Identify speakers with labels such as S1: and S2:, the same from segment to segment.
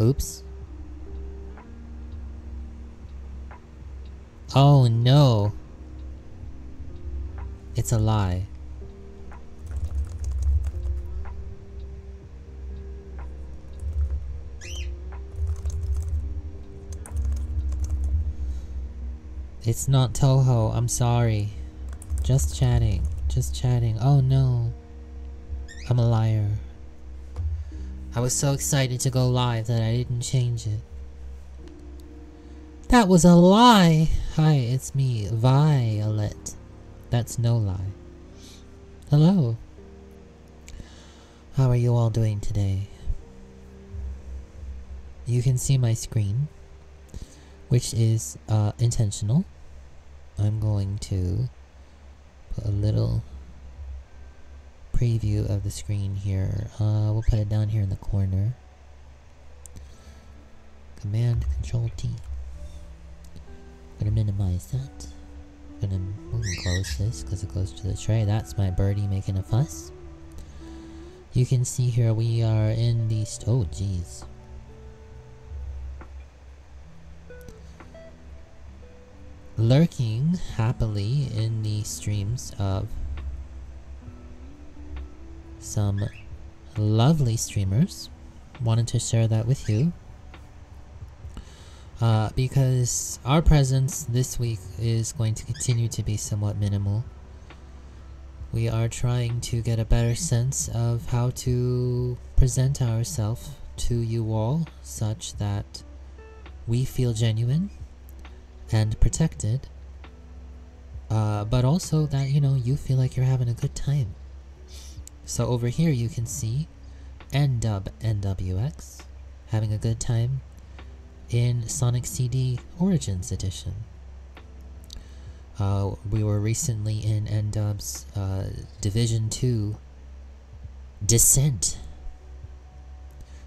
S1: Oops. Oh no. It's a lie. It's not Touhou, I'm sorry. Just chatting, just chatting. Oh no. I'm a liar. I was so excited to go live that I didn't change it. That was a lie! Hi, it's me, Violet. That's no lie. Hello. How are you all doing today? You can see my screen, which is uh, intentional. I'm going to put a little preview of the screen here. Uh, we'll put it down here in the corner. Command Control T. Gonna minimize that. Gonna close this because it goes to the tray. That's my birdie making a fuss. You can see here we are in the oh jeez. Lurking happily in the streams of some lovely streamers. Wanted to share that with you. Uh, because our presence this week is going to continue to be somewhat minimal. We are trying to get a better sense of how to present ourselves to you all such that we feel genuine and protected, uh, but also that, you know, you feel like you're having a good time. So over here you can see NDub NWX having a good time in Sonic CD Origins Edition. Uh, we were recently in NDub's uh, Division 2 Descent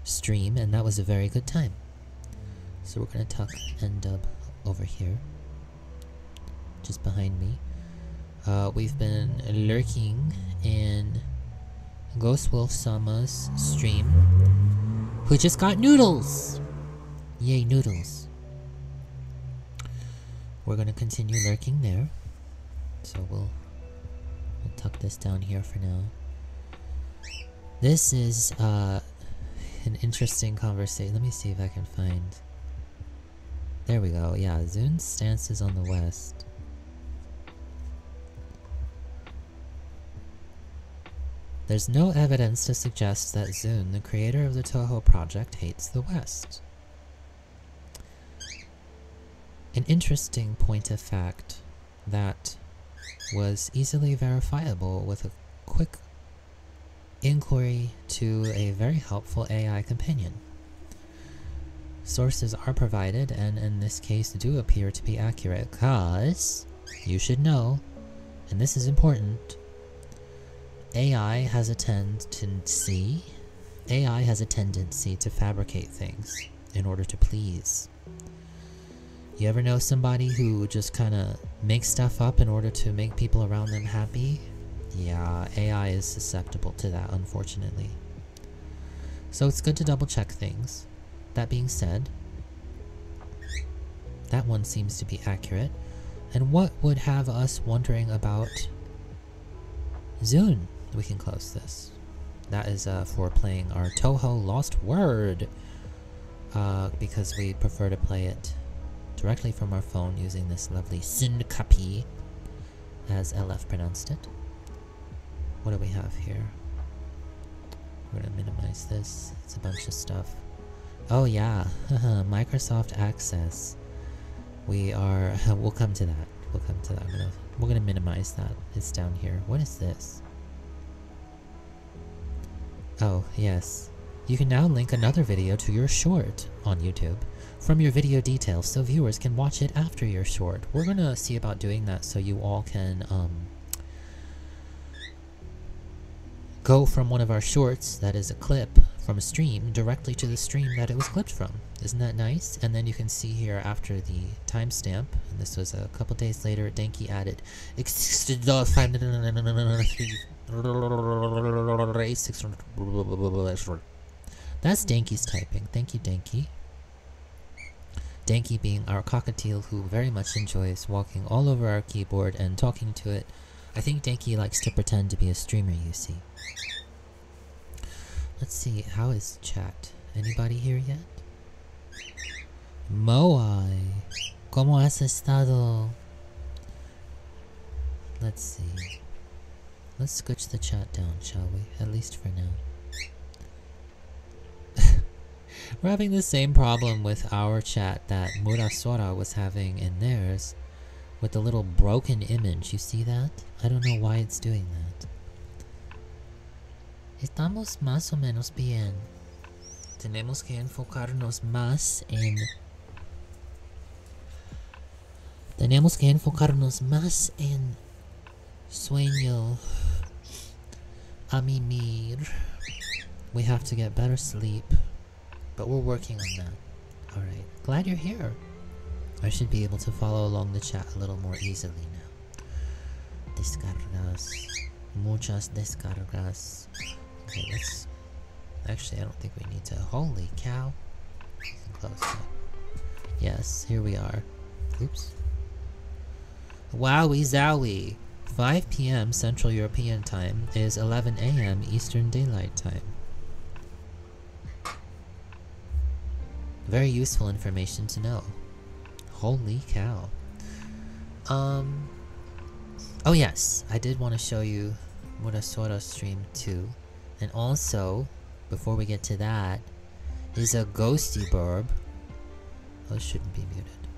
S1: stream, and that was a very good time. So we're gonna tuck NDub over here, just behind me. Uh, we've been lurking in Ghost Wolf Sama's stream, who just got noodles! Yay, noodles. We're gonna continue lurking there. So we'll, we'll tuck this down here for now. This is uh, an interesting conversation. Let me see if I can find... There we go, yeah, ZUN's stance is on the west. There's no evidence to suggest that ZUN, the creator of the Touhou project, hates the West. An interesting point of fact that was easily verifiable with a quick inquiry to a very helpful AI companion. Sources are provided, and in this case do appear to be accurate, cause you should know, and this is important, AI has a tendency AI has a tendency to fabricate things in order to please. You ever know somebody who just kind of makes stuff up in order to make people around them happy? Yeah, AI is susceptible to that, unfortunately. So it's good to double check things. That being said, that one seems to be accurate. And what would have us wondering about ZUN? We can close this. That is uh, for playing our Touhou LostWord. Uh, because we prefer to play it directly from our phone using this lovely Syncapi, as LF pronounced it. What do we have here? We're gonna minimize this. It's a bunch of stuff. Oh yeah, Microsoft Access. We are. we'll come to that. We'll come to that. Gonna. We're gonna minimize that. It's down here. What is this? Oh yes. You can now link another video to your short on YouTube from your video details so viewers can watch it after your short. We're gonna see about doing that so you all can um, go from one of our shorts that is a clip from a stream directly to the stream that it was clipped from. Isn't that nice? And then you can see here after the timestamp, and this was a couple days later, Denki added That's Danky's typing. Thank you, Danky. Danky being our cockatiel who very much enjoys walking all over our keyboard and talking to it. I think Danky likes to pretend to be a streamer, you see. Let's see, how is chat? Anybody here yet? Moai, ¿cómo has estado? Let's see. Let's scooch the chat down, shall we? At least for now. We're having the same problem with our chat that Murasora was having in theirs with the little broken image. You see that? I don't know why it's doing that. Estamos más o menos bien. Tenemos que enfocarnos más en... Tenemos que enfocarnos más en sueño a mimir. We have to get better sleep. But we're working on that. Alright. Glad you're here. I should be able to follow along the chat a little more easily now. Descargas. Muchas descargas. Okay, let's... Actually, I don't think we need to... Holy cow. Close. Yes, here we are. Oops. Wowie zowie! 5 p.m. Central European Time is 11 a.m. Eastern Daylight Time. Very useful information to know. Holy cow. Um. Oh yes, I did want to show you Murasora stream too. And also, before we get to that, is a Ghostibirb. Oh, shouldn't be muted.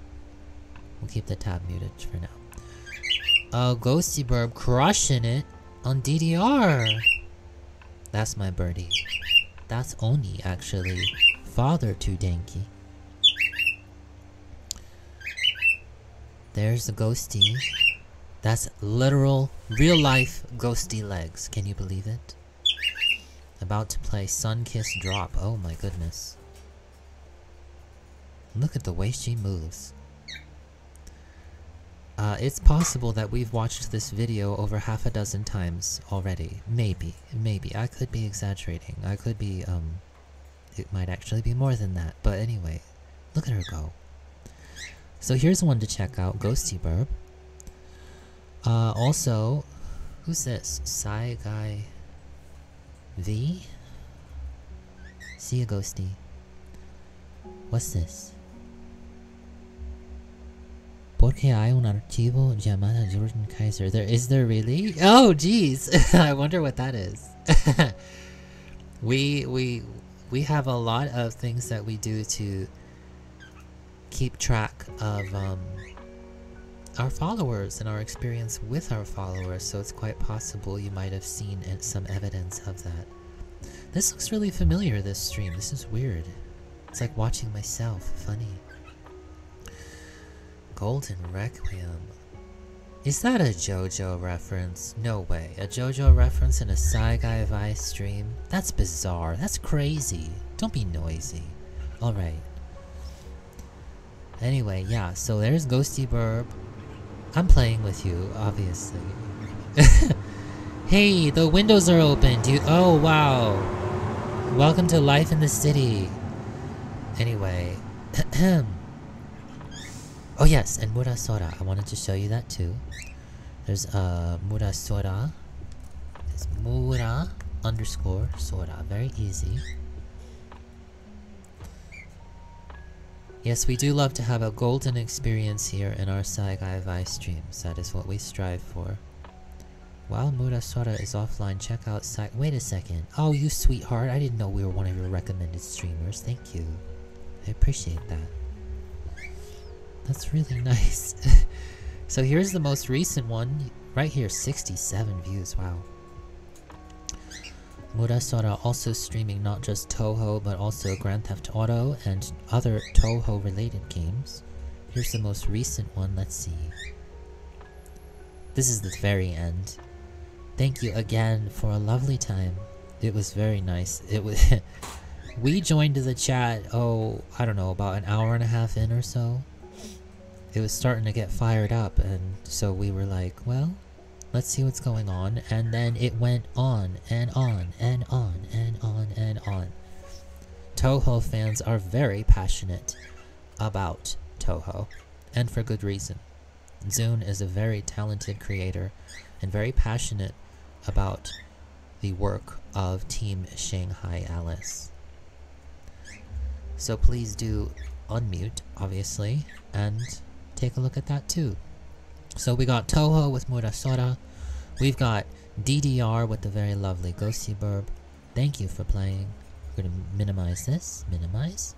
S1: We'll keep the tab muted for now. A Ghostibirb crushing it on DDR. That's my birdie. That's Oni, actually. Father to Danky. There's the ghosty. That's literal, real life ghosty legs. Can you believe it? About to play Sun Kiss Drop. Oh my goodness. Look at the way she moves. Uh, it's possible that we've watched this video over half a dozen times already. Maybe. Maybe. I could be exaggerating. I could be, um... It might actually be more than that. But anyway, look at her go. So here's one to check out. Ghostibirb. Uh, also... Who's this? Psy Guy... V? See a ghosty. What's this? Porque hay un archivo llamado Jordan Kaiser. There is there really? Oh jeez. I wonder what that is. we we we have a lot of things that we do to keep track of um, our followers and our experience with our followers, so it's quite possible you might have seen some evidence of that. This looks really familiar, this stream. This is weird. It's like watching myself. Funny. Golden Requiem. Is that a JoJo reference? No way. A JoJo reference in a Saigai Vice stream? That's bizarre. That's crazy. Don't be noisy. Alright. Anyway, yeah, so there's Ghostibirb. I'm playing with you, obviously. hey, the windows are open, You. Oh, wow. Welcome to life in the city. Anyway. Oh yes, and Murasora. I wanted to show you that too. There's uh Murasora. It's Mura underscore Sora. Very easy. Yes, we do love to have a golden experience here in our Saigai Vice streams. That is what we strive for. While Murasora is offline, check out Sai- Wait a second. Oh, you sweetheart. I didn't know we were one of your recommended streamers. Thank you. I appreciate that. That's really nice. so here's the most recent one. Right here, 67 views. Wow. Murasora also streaming not just Touhou, but also Grand Theft Auto and other Touhou-related games. Here's the most recent one. Let's see. This is the very end. Thank you again for a lovely time. It was very nice. It was. we joined the chat, oh, I don't know, about an hour and a half in or so it was starting to get fired up and so we were like, well, let's see what's going on. And then it went on and on and on and on and on. Touhou fans are very passionate about Touhou, and for good reason. ZUN is a very talented creator and very passionate about the work of Team Shanghai Alice. So please do unmute, obviously, and take a look at that too. So we got Touhou with Murasora, we've got DDR with the very lovely Ghostibirb. Thank you for playing. We're gonna minimize this, minimize.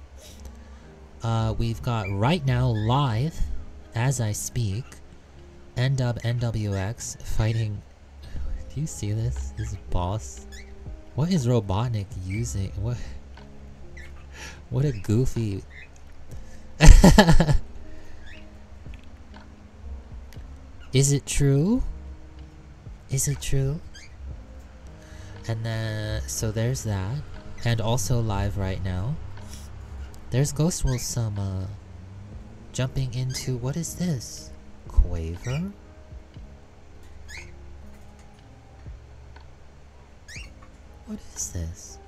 S1: Uh, we've got right now live, as I speak, NW NWX fighting. Do you see this? This boss. What is Robotnik using? What? What a goofy. is it true? Is it true? And then, so there's that. And also live right now. There's Ghost Wolf Sama jumping into, what is this? Quaver? What is this?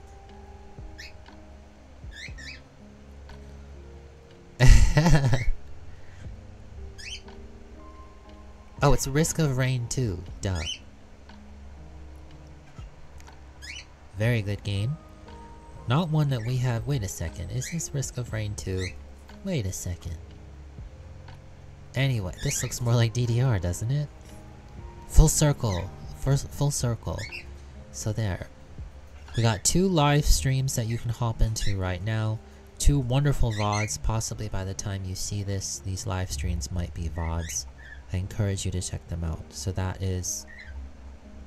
S1: oh, it's Risk of Rain 2. Duh. Very good game. Not one that we have- wait a second, is this Risk of Rain 2? Wait a second. Anyway, this looks more like DDR, doesn't it? Full circle. First, full circle. So there. We got two live streams that you can hop into right now. Two wonderful VODs. Possibly by the time you see this, these live streams might be VODs. I encourage you to check them out. So that is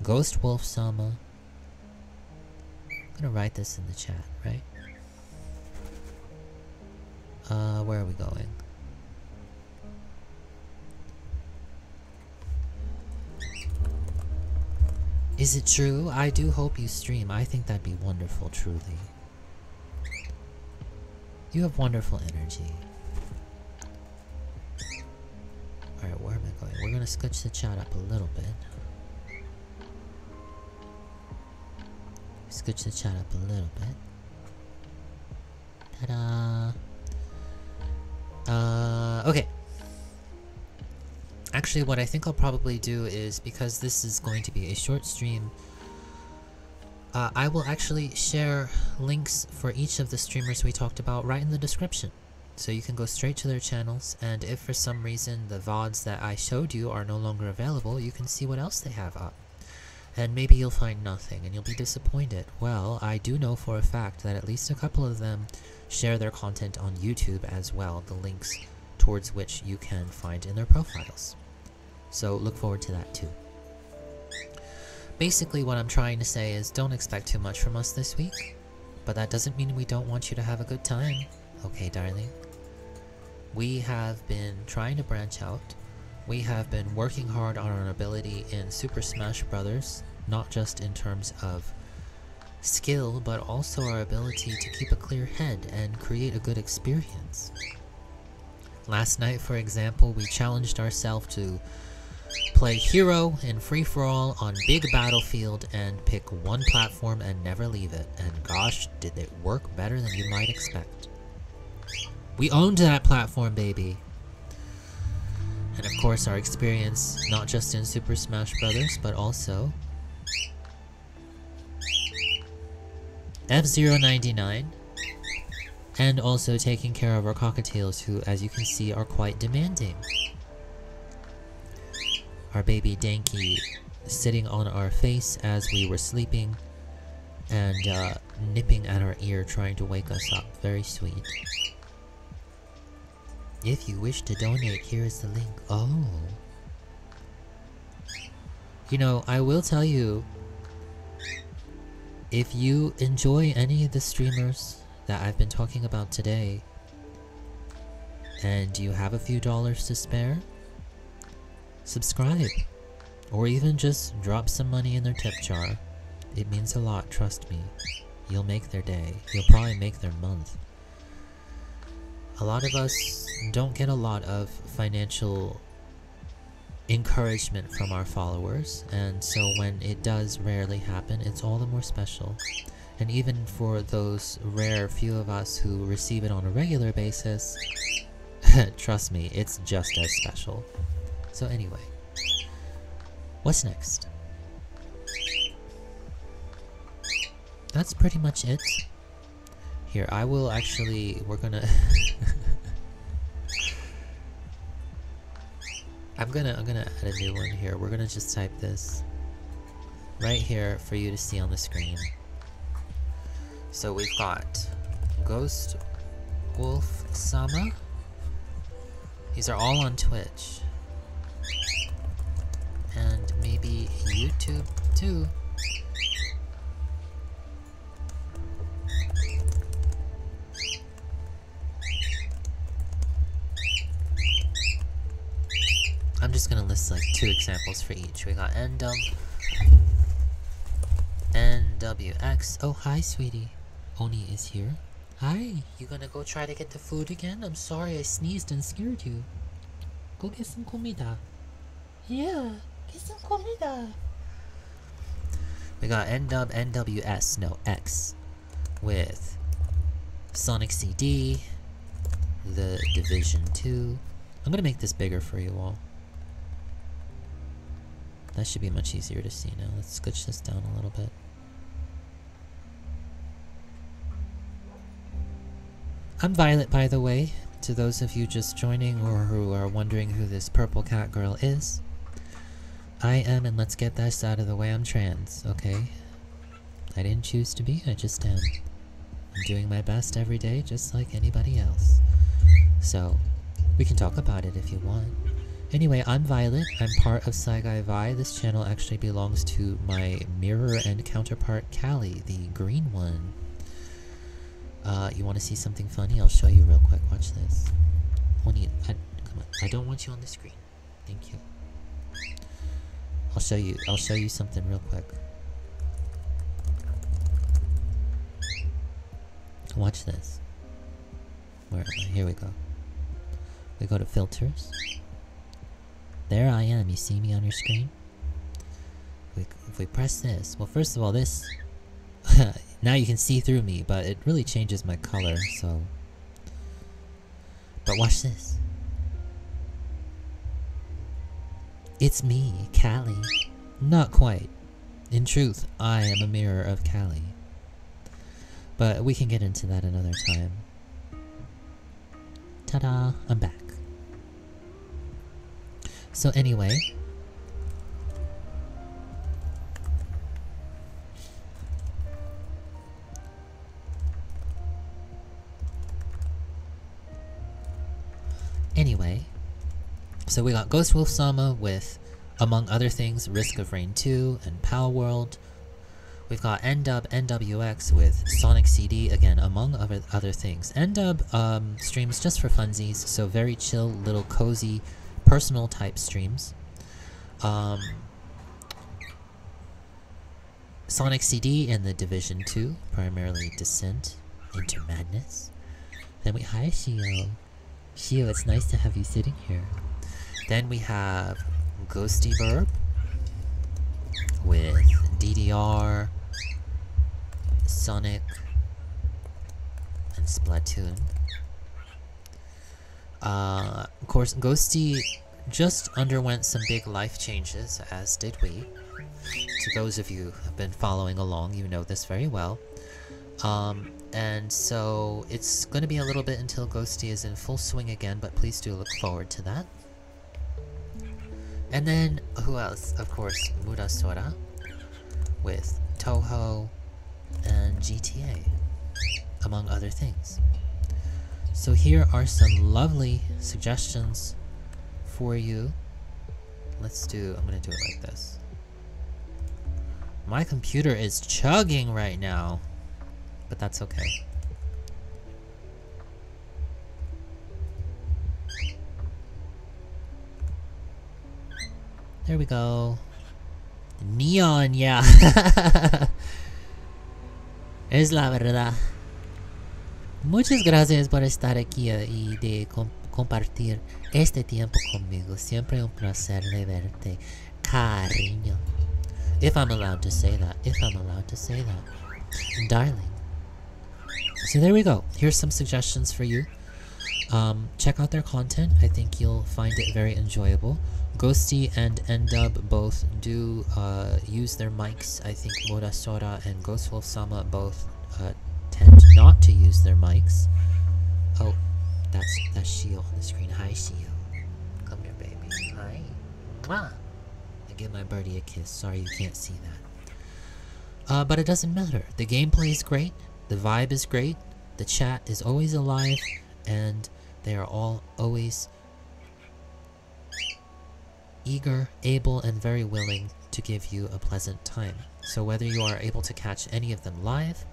S1: Ghost Wolf Sama I'm gonna write this in the chat, right? Uh, where are we going? Is it true? I do hope you stream. I think that'd be wonderful, truly. You have wonderful energy. Alright, where am I going? We're gonna scooch the chat up a little bit. Scooch the chat up a little bit. Ta-da! Uh, okay. Actually, what I think I'll probably do is, because this is going to be a short stream, uh, I will actually share links for each of the streamers we talked about right in the description. So you can go straight to their channels, and if for some reason the VODs that I showed you are no longer available, you can see what else they have up. And maybe you'll find nothing, and you'll be disappointed. Well, I do know for a fact that at least a couple of them share their content on YouTube as well, the links towards which you can find in their profiles. So look forward to that too. Basically what I'm trying to say is don't expect too much from us this week, but that doesn't mean we don't want you to have a good time. Okay, darling? We have been trying to branch out. We have been working hard on our ability in Super Smash Bros., not just in terms of skill, but also our ability to keep a clear head and create a good experience. Last night, for example, we challenged ourselves to play hero in free-for-all on big battlefield and pick one platform and never leave it, and gosh, did it work better than you might expect. We owned that platform, baby! And of course our experience, not just in Super Smash Bros., but also F-Zero 99, and also taking care of our cockatiels who, as you can see, are quite demanding. Our baby Danky sitting on our face as we were sleeping, and uh, nipping at our ear trying to wake us up. Very sweet. If you wish to donate, here is the link. Oh. You know, I will tell you, if you enjoy any of the streamers that I've been talking about today, and you have a few dollars to spare, subscribe. Or even just drop some money in their tip jar. It means a lot, trust me. You'll make their day. You'll probably make their month. A lot of us don't get a lot of financial encouragement from our followers, and so when it does rarely happen, it's all the more special. And even for those rare few of us who receive it on a regular basis, trust me, it's just as special. So anyway, what's next? That's pretty much it. Here, I will actually, we're gonna... I'm gonna, I'm gonna add a new one here. We're gonna just type this right here for you to see on the screen. So we've got Ghost Wolf Sama. These are all on Twitch. And maybe YouTube too. Just gonna list like two examples for each. We got NDub, NWX. Oh, hi, sweetie. Oni is here. Hi, you gonna go try to get the food again? I'm sorry I sneezed and scared you. Go get some comida. Yeah, get some comida. We got NW NWS, no, X, with Sonic CD, The Division 2. I'm gonna make this bigger for you all. That should be much easier to see now. Let's scooch this down a little bit. I'm Violet, by the way, to those of you just joining or who are wondering who this purple cat girl is. I am, and let's get this out of the way, I'm trans, okay? I didn't choose to be, I just am. I'm doing my best every day, just like anybody else. So, we can talk about it if you want. Anyway, I'm Violet. I'm part of Saigai Vi. This channel actually belongs to my mirror and counterpart, Callie, the green one. Uh, you want to see something funny? I'll show you real quick. Watch this. Honey, I, come on. I don't want you on the screen. Thank you. I'll show you. I'll show you something real quick. Watch this. Where? Here we go. We go to filters. There I am, you see me on your screen? If we, if we press this, well first of all this, now you can see through me, but it really changes my color, so... But watch this. It's me, Callie. Not quite. In truth, I am a mirror of Callie. But we can get into that another time. Ta-da! I'm back. So anyway... Anyway, so we got Ghost Wolf Sama with, among other things, Risk of Rain 2 and Palworld. We've got NDub NWX with Sonic CD, again, among other, other things. NDub um, streams just for funsies, so very chill, little cozy personal type streams. Um, Sonic CD and the Division 2, primarily Descent into Madness. Then we hi Shio. Shio, it's nice to have you sitting here. Then we have Ghostibirb with DDR, Sonic, and Splatoon. Uh, of course, Ghosty just underwent some big life changes, as did we. To those of you who have been following along, you know this very well. Um, and so it's going to be a little bit until Ghosty is in full swing again, but please do look forward to that. And then, who else? Of course, Murasora with Touhou and GTA, among other things. So here are some lovely suggestions for you. Let's do, I'm gonna do it like this. My computer is chugging right now, but that's okay. There we go. Neon, yeah. es la verdad. Muchas gracias por estar aquí eh, y de com compartir este tiempo conmigo. Siempre un placer de verte, cariño. If I'm allowed to say that, if I'm allowed to say that. Darling. So there we go. Here's some suggestions for you. Um, check out their content. I think you'll find it very enjoyable. Ghosty and Ndub both do uh, use their mics. I think Murasora and Ghostwolf Sama both uh, tend not to use their mics. Oh, that's that's Shio on the screen. Hi, Shio. Come here, baby. Hi. Mwah. I give my birdie a kiss. Sorry you can't see that. Uh, but it doesn't matter. The gameplay is great. The vibe is great. The chat is always alive, and they are all always eager, able, and very willing to give you a pleasant time. So whether you are able to catch any of them live,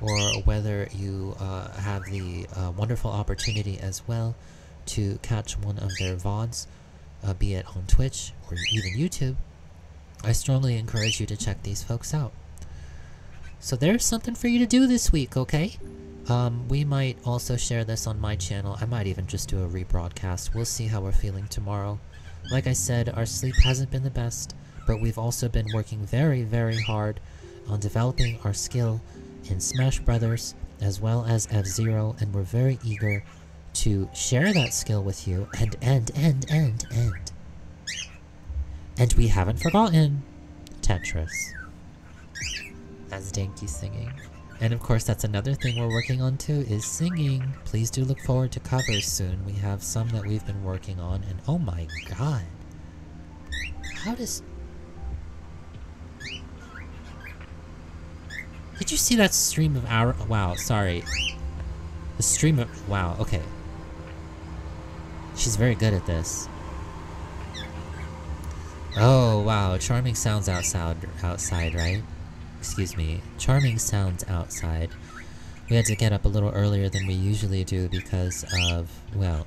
S1: or whether you uh, have the uh, wonderful opportunity as well to catch one of their VODs, uh, be it on Twitch or even YouTube, I strongly encourage you to check these folks out. So there's something for you to do this week, okay? Um, we might also share this on my channel. I might even just do a rebroadcast. We'll see how we're feeling tomorrow. Like I said, our sleep hasn't been the best, but we've also been working very, very hard on developing our skill in Smash Brothers as well as F-Zero, and we're very eager to share that skill with you, and, and, and, and, and. And we haven't forgotten Tetris. That's Danky singing. And of course, that's another thing we're working on too, is singing. Please do look forward to covers soon. We have some that we've been working on, and oh my god. How does... Did you see that stream of our- wow, sorry. The stream of- wow, okay. She's very good at this. Oh, wow, charming sounds outside, outside, right? Excuse me. Charming sounds outside. We had to get up a little earlier than we usually do because of, well...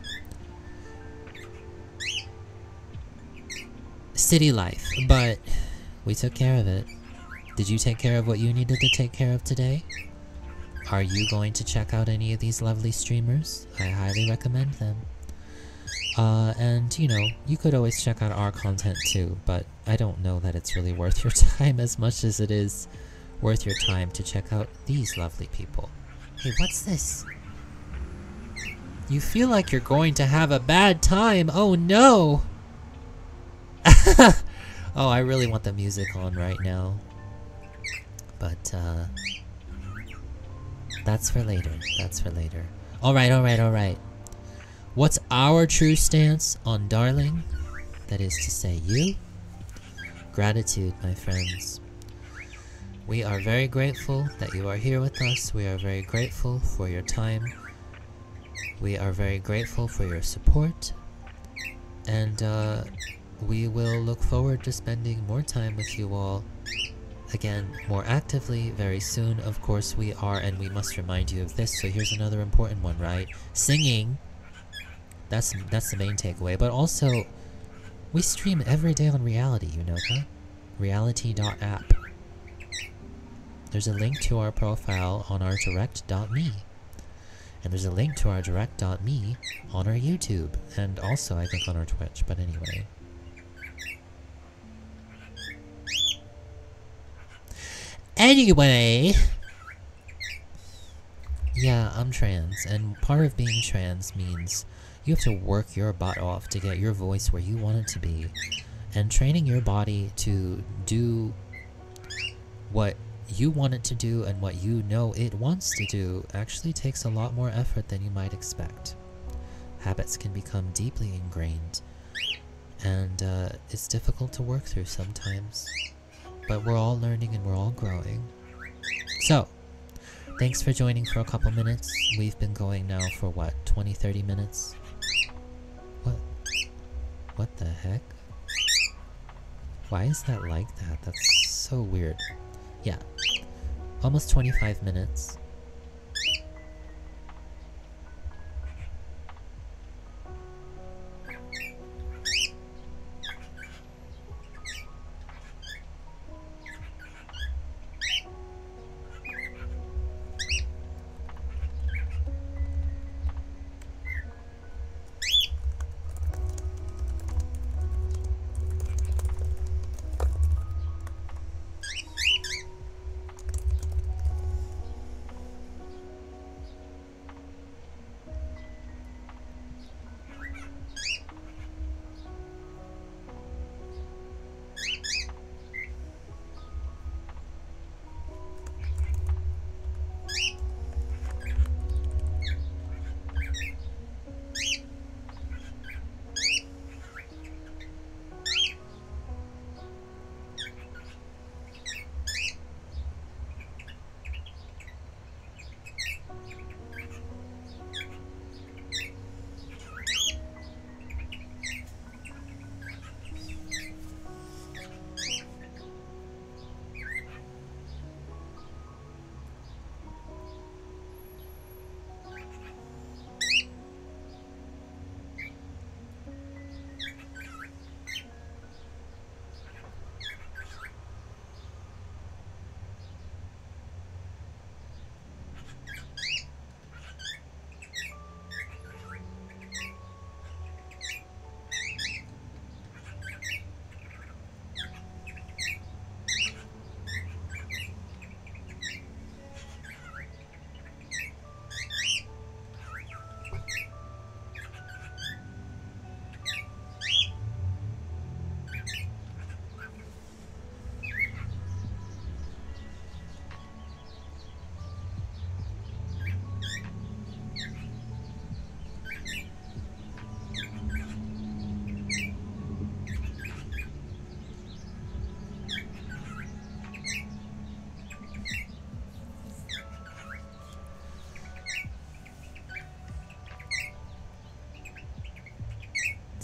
S1: City life, but we took care of it. Did you take care of what you needed to take care of today? Are you going to check out any of these lovely streamers? I highly recommend them. Uh, and, you know, you could always check out our content too, but I don't know that it's really worth your time as much as it is worth your time to check out these lovely people. Hey, what's this? You feel like you're going to have a bad time. Oh no! oh, I really want the music on right now. But, uh... That's for later. That's for later. Alright, alright, alright. What's our true stance on darling? That is to say, you? Gratitude, my friends. We are very grateful that you are here with us. We are very grateful for your time. We are very grateful for your support. And uh, we will look forward to spending more time with you all again more actively very soon. Of course, we are, and we must remind you of this. So here's another important one, right? Singing. That's that's the main takeaway. But also, we stream every day on Reality. You know that? Reality.app. There's a link to our profile on our direct.me. And there's a link to our direct.me on our YouTube. And also, I think, on our Twitch. But anyway. Anyway! Yeah, I'm trans. And part of being trans means you have to work your butt off to get your voice where you want it to be. And training your body to do what you want it to do and what you know it wants to do actually takes a lot more effort than you might expect. Habits can become deeply ingrained, and uh, it's difficult to work through sometimes. But we're all learning and we're all growing. So, thanks for joining for a couple minutes. We've been going now for what, 20, 30 minutes? What? What the heck? Why is that like that? That's so weird. Yeah. Almost 25 minutes.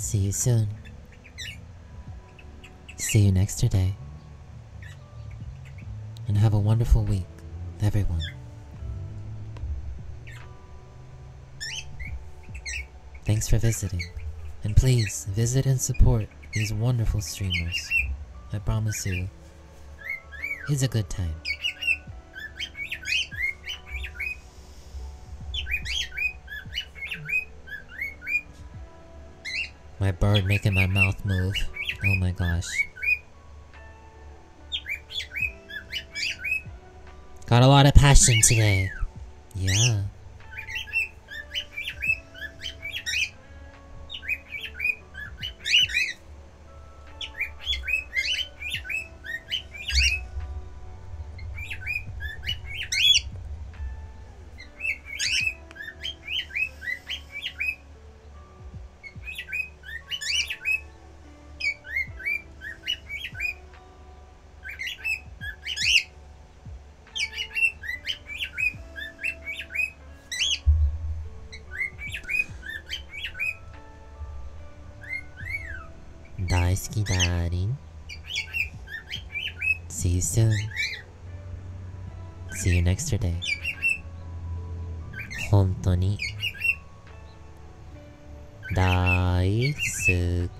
S1: See you soon. See you next day. And have a wonderful week, everyone. Thanks for visiting. And please visit and support these wonderful streamers. I promise you, it's a good time. My bird making my mouth move. Oh my gosh. Got a lot of passion today. Yeah. likes today. 本当に大好